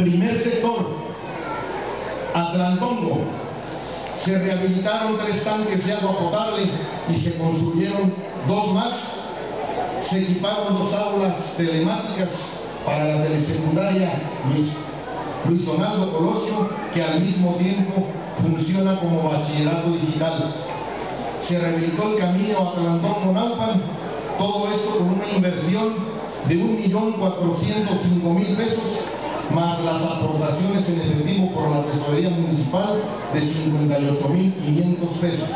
Primer sector, Atlantongo. Se rehabilitaron tres tanques de agua potable y se construyeron dos más. Se equiparon dos aulas telemáticas para la telesecundaria Luis, Luis Colosio, que al mismo tiempo funciona como bachillerato digital. Se rehabilitó el camino Atlantón-Monaupan, todo esto con una inversión de 1.405.000 pesos más las aportaciones en efectivo por la tesorería municipal de 58.500 pesos.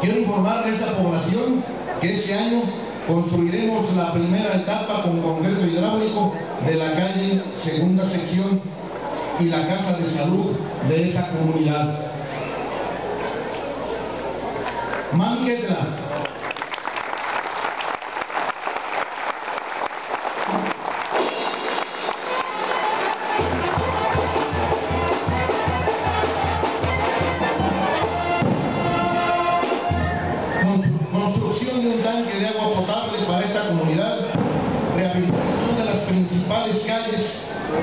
Quiero informarle a esta población que este año construiremos la primera etapa con concreto hidráulico de la calle segunda sección y la casa de salud de esa comunidad. Manguetla, comunidad, rehabilitación de las principales calles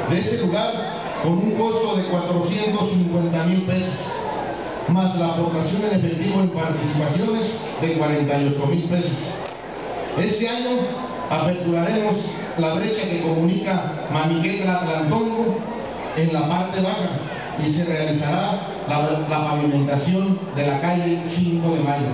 de este lugar con un costo de 450 mil pesos, más la aportación en efectivo en participaciones de 48 mil pesos. Este año aperturaremos la brecha que comunica Mamiguetra Atlantongo en la parte baja y se realizará la pavimentación de la calle 5 de mayo.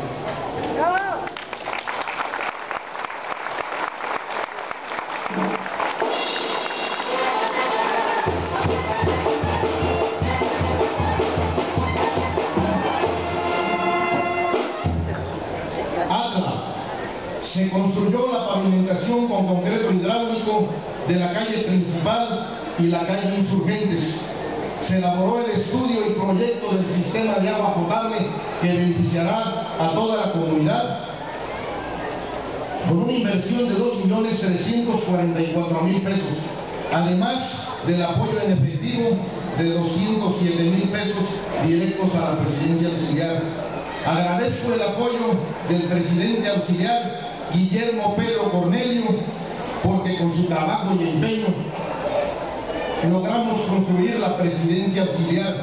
La calle principal y la calle Insurgentes. Se elaboró el estudio y proyecto del sistema de agua potable que beneficiará a toda la comunidad con una inversión de 2.344.000 pesos, además del apoyo en efectivo de 207 mil pesos directos a la presidencia auxiliar. Agradezco el apoyo del presidente auxiliar Guillermo Pedro Cornelio, porque con su trabajo y empeño logramos construir la presidencia auxiliar.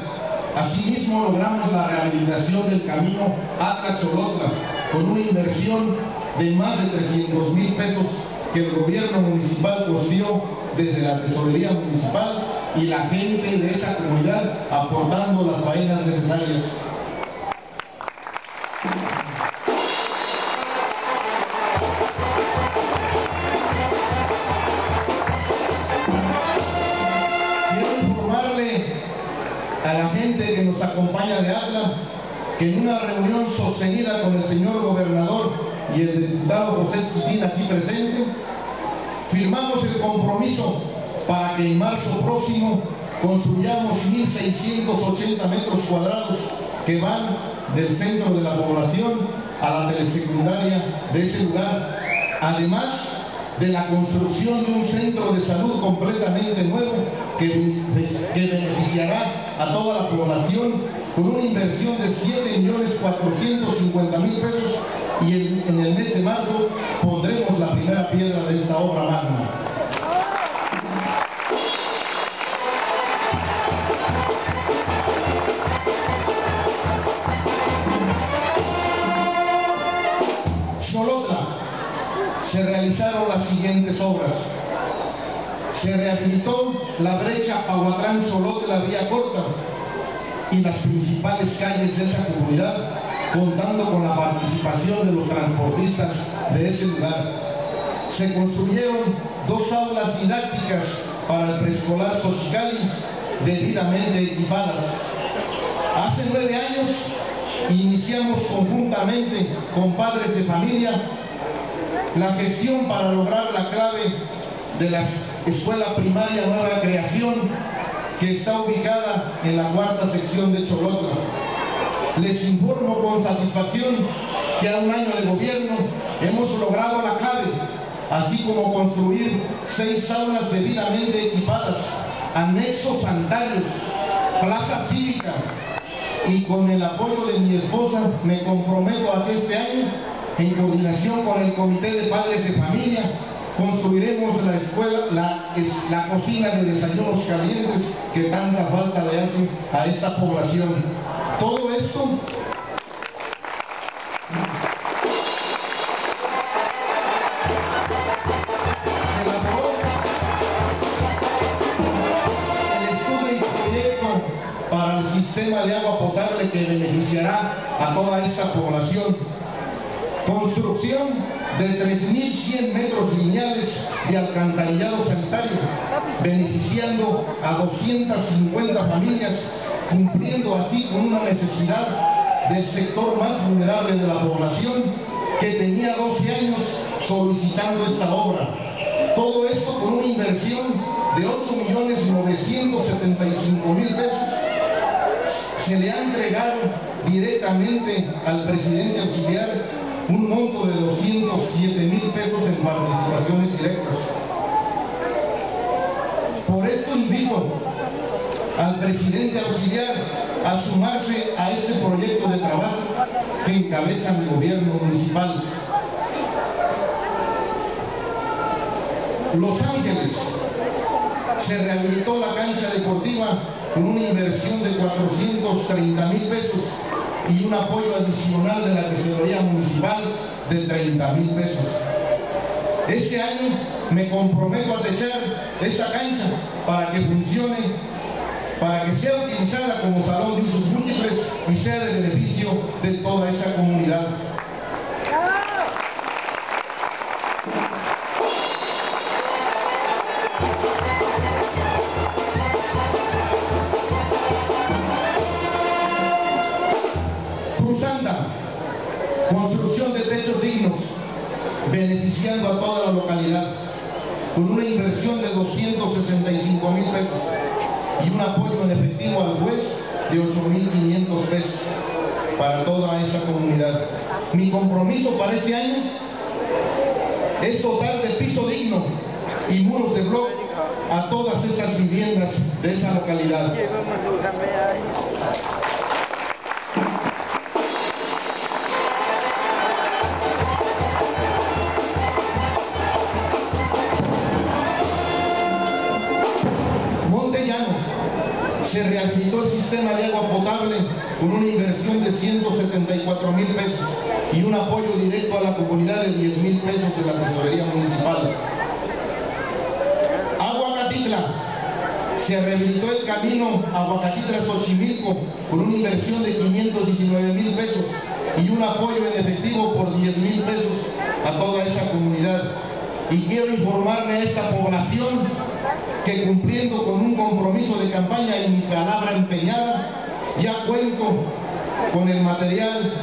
Asimismo logramos la rehabilitación del camino Atlas-Cholotla, con una inversión de más de 300 mil pesos que el gobierno municipal costeó desde la tesorería municipal y la gente de esa comunidad aportando las faenas necesarias. En marzo próximo construyamos 1.680 metros cuadrados que van del centro de la población a la telesecundaria de ese lugar, además de la construcción de un centro de salud completamente nuevo que, beneficiará a toda la población con una inversión de 7.450.000 pesos y en, en el mes de marzo pondremos la primera piedra de esta obra magna. Obras. Se rehabilitó la brecha Aguatrán-Xolotla vía corta y las principales calles de esa comunidad, contando con la participación de los transportistas de ese lugar. Se construyeron dos aulas didácticas para el preescolar Xochicali, debidamente equipadas. Hace nueve años iniciamos conjuntamente con padres de familia la gestión para lograr la clave de la escuela primaria Nueva Creación que está ubicada en la cuarta sección de Cholotla. Les informo con satisfacción que a un año de gobierno hemos logrado la clave, así como construir seis aulas debidamente equipadas, anexos sanitarios, plaza cívica, y con el apoyo de mi esposa me comprometo a que este año, en coordinación con el Comité de Padres de Familia, construiremos la escuela, la, cocina de desayunos calientes que tanta falta le hace a esta población. Todo esto para el sistema de agua potable que beneficiará a toda esta población. Construcción de 3.100 metros lineales de alcantarillado sanitario, beneficiando a 250 familias, cumpliendo así con una necesidad del sector más vulnerable de la población que tenía 12 años solicitando esta obra. Todo esto con una inversión de 8.975.000 pesos. Se le ha entregado directamente al presidente auxiliar un monto de 207 mil pesos en participaciones directas. Por esto invito al presidente auxiliar a sumarse a este proyecto de trabajo que encabeza el gobierno municipal. Los Ángeles se rehabilitó la cancha deportiva con una inversión de 430 mil pesos y un apoyo adicional de la tesorería municipal de 30 mil pesos. Este año me comprometo a techar esta cancha para que funcione, para que sea utilizada como salón de usos múltiples y sea de beneficio de toda esta comunidad. Localidad, con una inversión de 265 mil pesos y un apoyo en efectivo al juez de 8.500 pesos para toda esta comunidad. Mi compromiso para este año es dotar de piso digno y muros de bloque a todas estas viviendas de esa localidad. Se rehabilitó el sistema de agua potable con una inversión de 174 mil pesos y un apoyo directo a la comunidad de 10 mil pesos de la tesorería municipal. Aguacatitla se rehabilitó el camino Aguacatitla-Xochimilco con una inversión de 519 mil pesos y un apoyo en efectivo por 10 mil pesos a toda esa comunidad. Y quiero informarle a esta población que cumpliendo con un compromiso de campaña y mi palabra empeñada, ya cuento con el material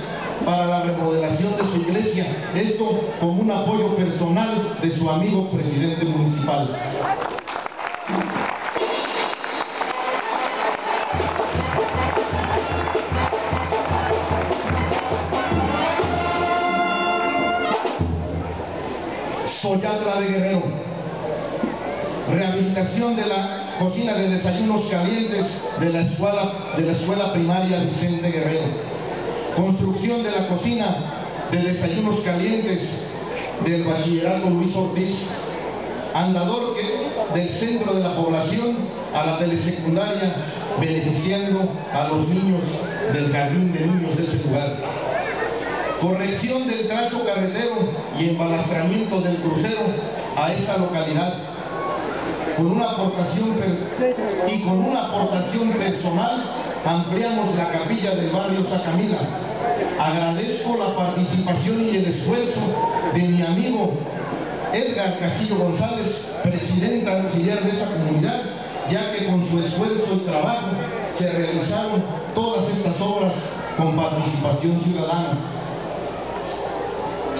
para la remodelación de su iglesia, esto como un apoyo personal de su amigo presidente municipal. Soyatla de Guerrero. Rehabilitación de la cocina de desayunos calientes de la escuela, primaria Vicente Guerrero. Construcción de la cocina de desayunos calientes del bachillerato Luis Ortiz. Andador que, del centro de la población a la telesecundaria, beneficiando a los niños del jardín de niños de ese lugar corrección del trazo carretero y embalastramiento del crucero a esta localidad con una aportación y con una aportación personal ampliamos la capilla del barrio Sacamila. Agradezco la participación y el esfuerzo de mi amigo Edgar Castillo González, presidente auxiliar de esa comunidad, ya que con su esfuerzo y trabajo se realizaron todas estas obras con participación ciudadana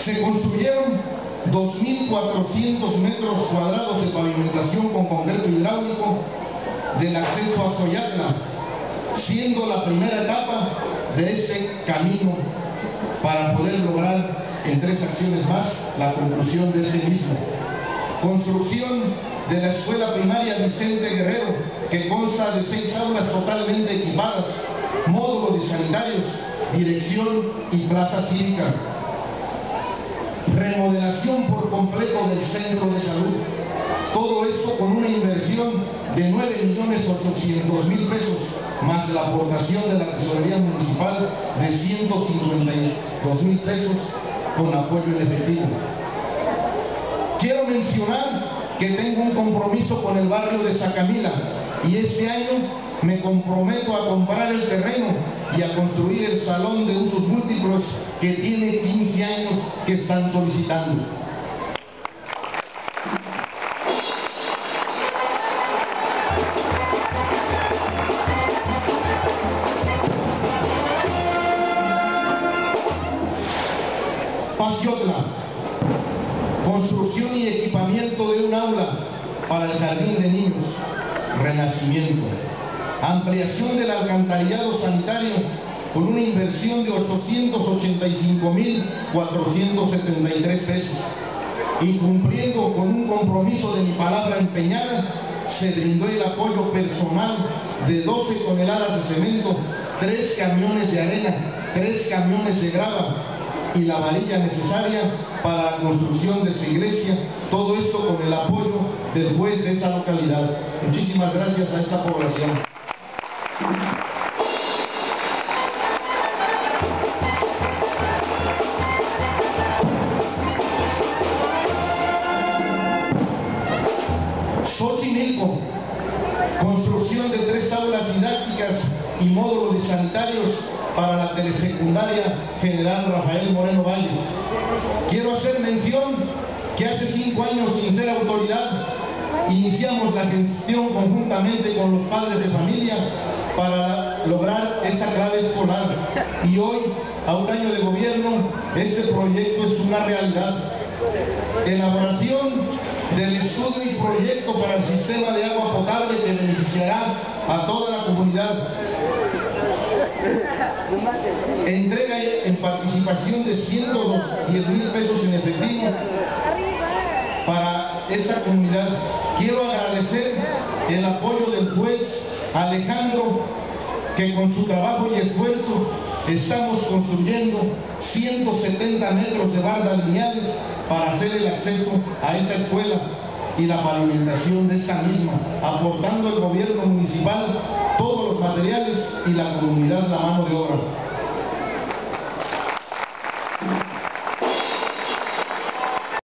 se construyeron 2.400 metros cuadrados de pavimentación con concreto hidráulico del acceso a Soyatla, siendo la primera etapa de este camino para poder lograr en tres acciones más la conclusión de este mismo. Construcción de la escuela primaria Vicente Guerrero, que consta de seis aulas totalmente equipadas, módulos de sanitarios, dirección y plaza cívica remodelación por completo del centro de salud. Todo esto con una inversión de 9.800.000 pesos, más la aportación de la tesorería municipal de 152.000 pesos con apoyo en efectivo. Quiero mencionar que tengo un compromiso con el barrio de Sacamila y este año me comprometo a comprar el terreno y a construir el salón de usos múltiples que tiene 15 años que están solicitando. Paciotla, construcción y equipamiento de un aula para el jardín de niños, renacimiento, ampliación del alcantarillado sanitario con una inversión de 885.473 pesos. Y cumpliendo con un compromiso de mi palabra empeñada, se brindó el apoyo personal de 12 toneladas de cemento, 3 camiones de arena, 3 camiones de grava y la varilla necesaria para la construcción de su iglesia, todo esto con el apoyo del juez de esa localidad. Muchísimas gracias a esta población. Xochimilco, construcción de tres aulas didácticas y módulos de sanitarios para la telesecundaria General Rafael Moreno Valle. Quiero hacer mención que hace cinco años, sin ser autoridad, iniciamos la gestión conjuntamente con los padres de familia para lograr esta clave escolar. Y hoy, a un año de gobierno, este proyecto es una realidad. Elaboración del estudio y proyecto para el sistema de agua potable que beneficiará a toda la comunidad. Entrega en participación de 110 mil pesos en efectivo para esta comunidad. Quiero agradecer el apoyo del juez Alejandro, que con su trabajo y esfuerzo estamos construyendo 170 metros de bardas lineales para hacer el acceso a esta escuela y la pavimentación de esta misma, aportando el gobierno municipal materiales y la comunidad la mano de obra.